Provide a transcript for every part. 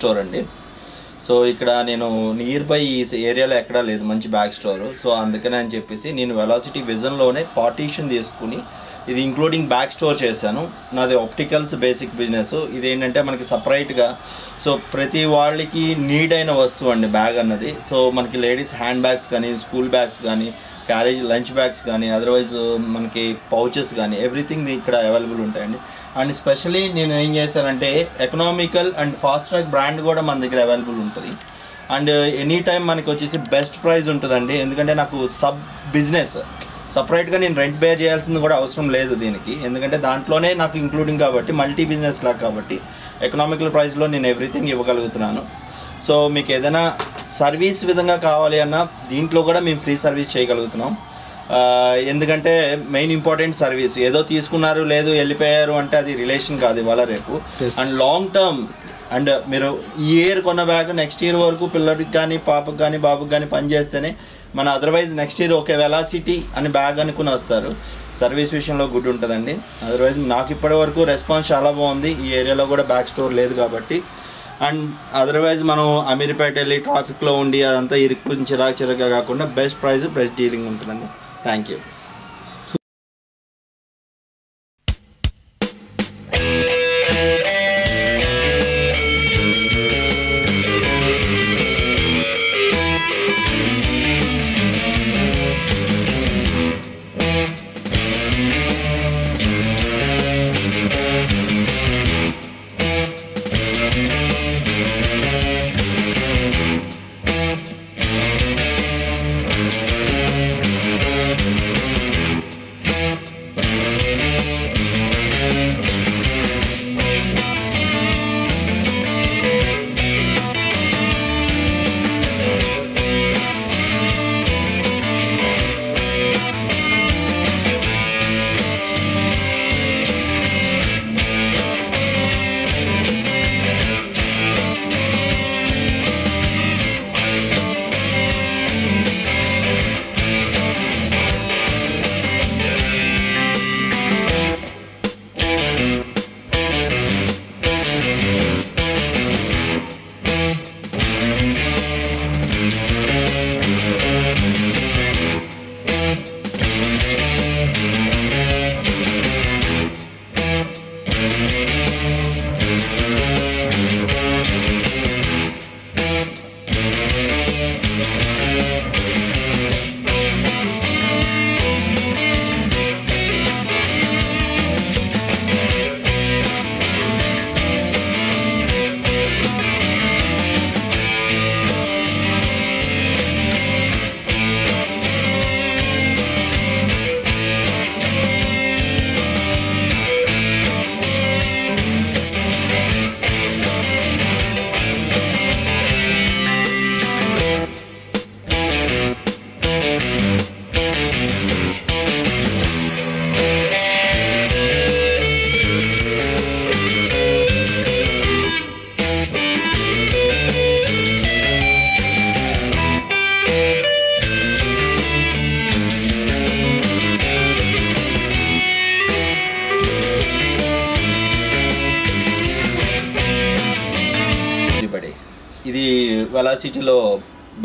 Store అండి. So ఇక్కడ నేను నియర్ బై ఈ ఏరియాలో ఎక్కడా లేదు మంచి బ్యాగ్ స్టోర్ సో అందుకనే అని చెప్పేసి నేను వెలాసిటీ విజన్లోనే పార్టీషన్ తీసుకుని ఇది ఇంక్లూడింగ్ బ్యాగ్ స్టోర్ చేశాను. నాది ఆప్టికల్స్ బేసిక్ బిజినెస్ ఇది ఏంటంటే మనకి సపరేట్గా సో ప్రతి వాళ్ళకి నీడ్ అయిన వస్తువు అండి బ్యాగ్ అన్నది. సో మనకి లేడీస్ హ్యాండ్ బ్యాగ్స్ కానీ స్కూల్ బ్యాగ్స్ కానీ క్యారేజ్ లంచ్ బ్యాగ్స్ కానీ అదర్వైజ్ మనకి పౌచెస్ కానీ ఎవ్రీథింగ్ ఇక్కడ అవైలబుల్ ఉంటాయండి. అండ్ స్పెషలీ నేను ఏం చేశానంటే economical and fast track brand కూడా మన దగ్గర అవైలబుల్ ఉంటుంది. అండ్ ఎనీ టైం మనకి వచ్చేసి బెస్ట్ ప్రైస్ ఉంటుందండి. ఎందుకంటే నాకు సబ్ బిజినెస్ సపరేట్గా నేను రెంట్ బేర్ చేయాల్సింది కూడా అవసరం లేదు దీనికి. ఎందుకంటే దాంట్లోనే నాకు ఇంక్లూడింగ్ కాబట్టి మల్టీ బిజినెస్ లాగా కాబట్టి ఎకనామికల్ ప్రైస్లో నేను ఎవ్రీథింగ్ ఇవ్వగలుగుతున్నాను. సో మీకు ఏదైనా సర్వీస్ విధంగా కావాలి అన్నా దీంట్లో కూడా మేము ఫ్రీ సర్వీస్ చేయగలుగుతున్నాం. ఎందుకంటే మెయిన్ ఇంపార్టెంట్ సర్వీస్ ఏదో తీసుకున్నారు లేదు వెళ్ళిపోయారు అంటే అది రిలేషన్ కాదు ఇవాళ రేపు. అండ్ లాంగ్ టర్మ్ అండ్ మీరు ఈ ఇయర్ కొన్న బ్యాగ్ నెక్స్ట్ ఇయర్ వరకు పిల్లడికి కానీ పాపకి కానీ బాబుకి కానీ పని చేస్తేనే మన otherwise next year okay velocity అని బ్యాగ్ అనుకుని వస్తారు. సర్వీస్ విషయంలో గుడ్ ఉంటుందండి. అదర్వైజ్ నాకు ఇప్పటి వరకు రెస్పాన్స్ చాలా బాగుంది. ఈ ఏరియాలో కూడా బ్యాగ్ స్టోర్ లేదు కాబట్టి. అండ్ అదర్వైజ్ మనం అమీర్పేట వెళ్ళి ట్రాఫిక్లో ఉండి అదంతా ఇరుక్కు చిరాకు చిరాకుగా కాకుండా బెస్ట్ ప్రైస్ బెస్ట్ డీలింగ్ ఉంటుందండి. Thank you. సిటీలో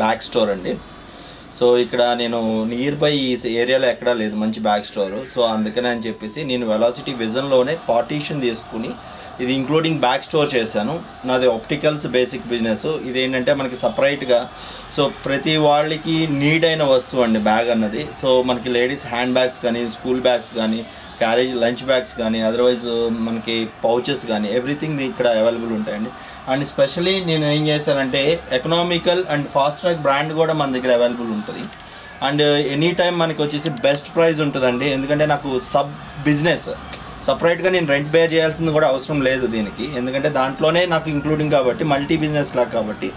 బ్యాగ్ స్టోర్ అండి. సో ఇక్కడ నేను నియర్ బై ఈ ఏరియాలో ఎక్కడా లేదు మంచి బ్యాగ్ స్టోర్. సో అందుకనే అని చెప్పేసి నేను వెలాసిటీ విజన్లోనే పార్టీషన్ తీసుకుని ఇది ఇంక్లూడింగ్ బ్యాగ్ స్టోర్ చేశాను. నాది ఆప్టికల్స్ బేసిక్ బిజినెస్ ఇది ఏంటంటే మనకి సపరేట్గా సో ప్రతి వాళ్ళకి నీడ్ అయిన వస్తువు అండి బ్యాగ్ అన్నది. సో మనకి లేడీస్ హ్యాండ్ బ్యాగ్స్ కానీ స్కూల్ బ్యాగ్స్ కానీ క్యారేజ్ లంచ్ బ్యాగ్స్ కానీ అదర్వైజ్ మనకి పౌచెస్ కానీ ఎవ్రీథింగ్ ఇక్కడ అవైలబుల్ ఉంటాయండి. అండ్ స్పెషలీ నేను ఏం చేశానంటే economical and fast track brand కూడా మన దగ్గర అవైలబుల్ ఉంటుంది. అండ్ ఎనీ టైం మనకి వచ్చేసి బెస్ట్ ప్రైస్ ఉంటుందండి. ఎందుకంటే నాకు సబ్ బిజినెస్ సపరేట్గా నేను రెంట్ బేర్ చేయాల్సింది కూడా అవసరం లేదు దీనికి. ఎందుకంటే దాంట్లోనే నాకు ఇంక్లూడింగ్ కాబట్టి మల్టీ బిజినెస్ లాగా కాబట్టి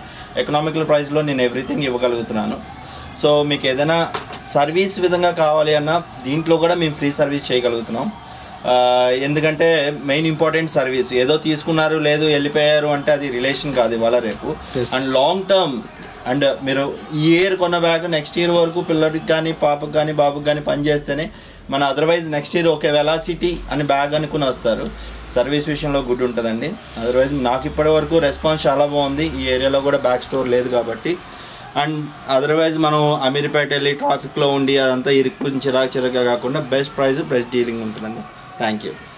ఎకనామికల్ ప్రైస్లో నేను ఎవ్రీథింగ్ ఇవ్వగలుగుతున్నాను. సో మీకు ఏదైనా సర్వీస్ విధంగా కావాలి అన్నా దీంట్లో కూడా మేము ఫ్రీ సర్వీస్ చేయగలుగుతున్నాం. ఎందుకంటే మెయిన్ ఇంపార్టెంట్ సర్వీస్ ఏదో తీసుకున్నారు లేదు వెళ్ళిపోయారు అంటే అది రిలేషన్ కాదు ఇవాళ రేపు. అండ్ లాంగ్ టర్మ్ అండ్ మీరు ఈ ఇయర్ కొన్న బ్యాగ్ నెక్స్ట్ ఇయర్ వరకు పిల్లడికి కానీ పాపకి కానీ బాబుకి కానీ పని చేస్తేనే మన otherwise next year okay velocity అని బ్యాగ్ అనుకుని వస్తారు. సర్వీస్ విషయంలో గుడ్ ఉంటుందండి. అదర్వైజ్ నాకు ఇప్పటి వరకు రెస్పాన్స్ చాలా బాగుంది. ఈ ఏరియాలో కూడా బ్యాక్ స్టోర్ లేదు కాబట్టి. అండ్ అదర్వైజ్ మనం అమీర్పేట వెళ్ళి ట్రాఫిక్లో ఉండి అదంతా ఇరుక్కు చిరాకు చిరాకుగా కాకుండా బెస్ట్ ప్రైస్ బెస్ట్ డీలింగ్ ఉంటుందండి. Thank you.